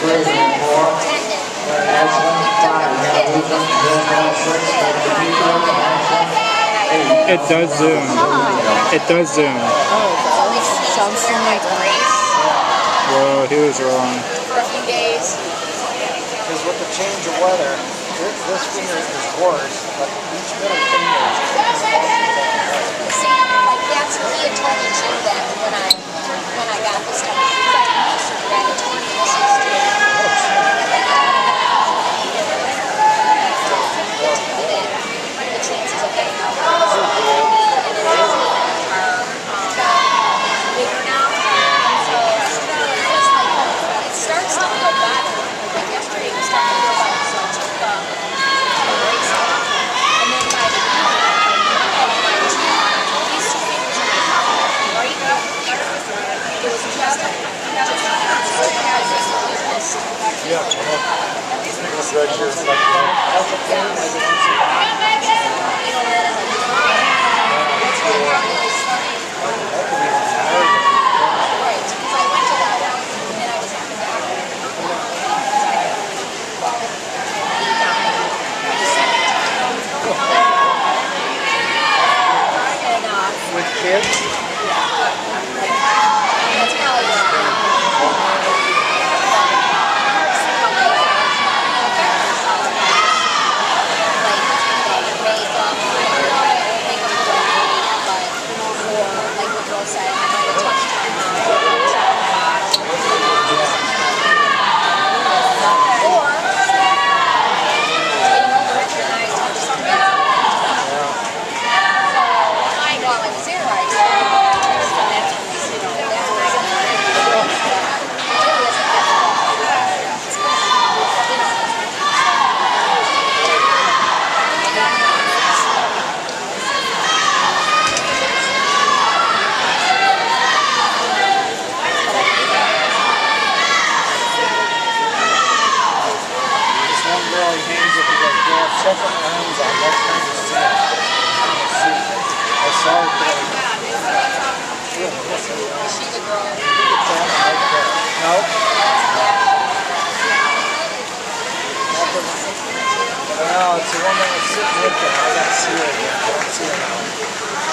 three, four, excellent, five, Hamilton, Gilmore, six, Pico, excellent, eight. It does zoom. It does zoom. Sounds so like race Whoa, he was wrong. for a few days. Because with the change of weather, this, this finger is worse, but each middle finger is See, like that's what he had told me too then when I when I got this stuff. Because I used to read it to me. This is the chances of getting out and it is are um, bigger now. So it's like it starts to feel better. Like yesterday, it was starting to feel better. So I took the the brace off, and then by the of my two, these two fingers in my thumb, right here, it was just just so bad. This was just Yeah, this right here is like Right, because I went to that one and I was having that one. He time. And, uh, with kids. that's probably what While I was there, I so that's when we, you know, that's when I really isn't that It's gonna be, you know, This one girl, he hangs it, he that's sad. I saw a. No? It's the one that sitting with her, I gotta see her I see her.